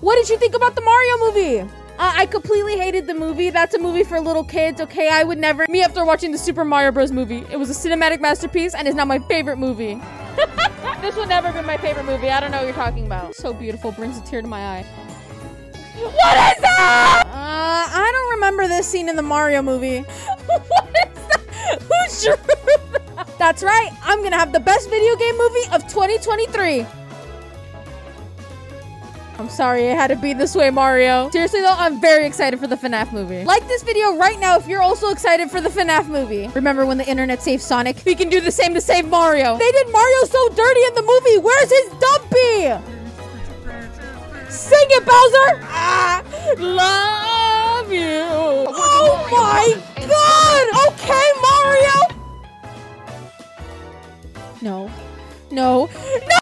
What did you think about the Mario movie? Uh, I completely hated the movie. That's a movie for little kids, okay? I would never. Me after watching the Super Mario Bros. movie. It was a cinematic masterpiece and is now my favorite movie. this will never be my favorite movie. I don't know what you're talking about. So beautiful, brings a tear to my eye. What is that? Uh, I don't remember this scene in the Mario movie. what is that? Who drew that? That's right. I'm gonna have the best video game movie of 2023. I'm sorry it had to be this way, Mario. Seriously though, I'm very excited for the FNAF movie. Like this video right now if you're also excited for the FNAF movie. Remember when the internet saved Sonic? We can do the same to save Mario. They did Mario so dirty in the movie. Where's his dumpy? Sing it, Bowser! I love you! Oh my god! Okay, Mario! No. No. No!